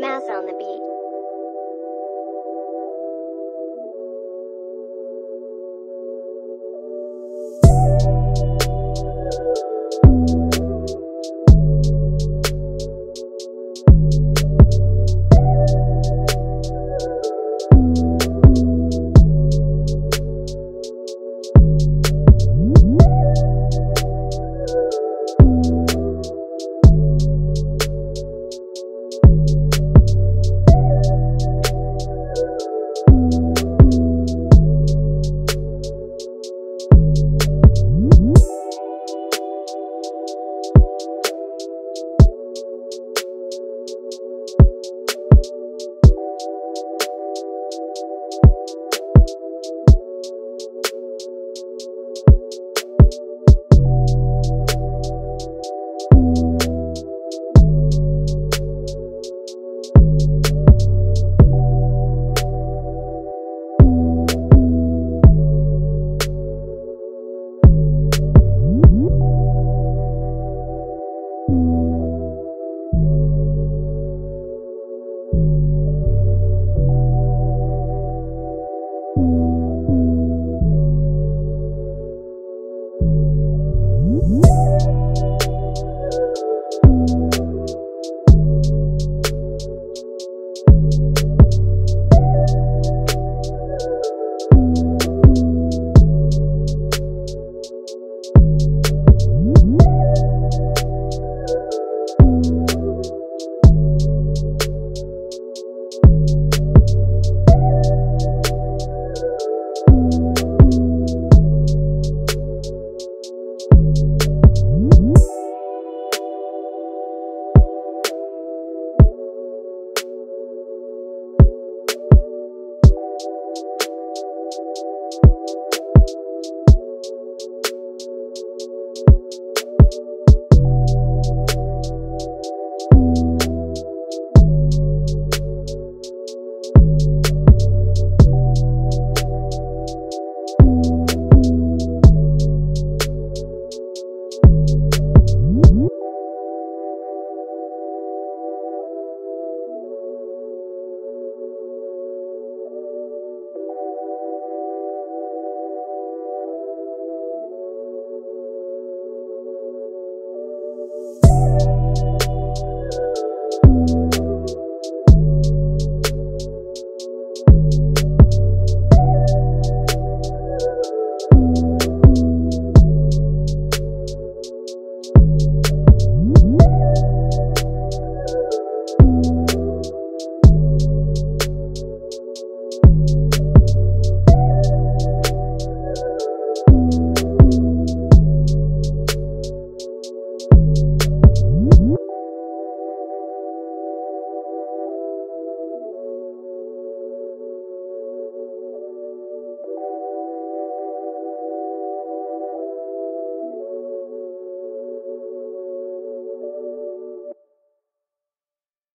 Mass on the beat.